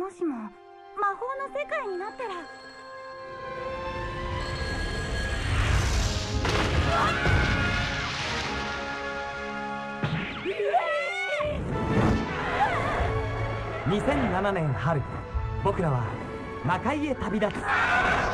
もしも魔法の世界になったら。2007年春僕らは魔界へ旅立つ。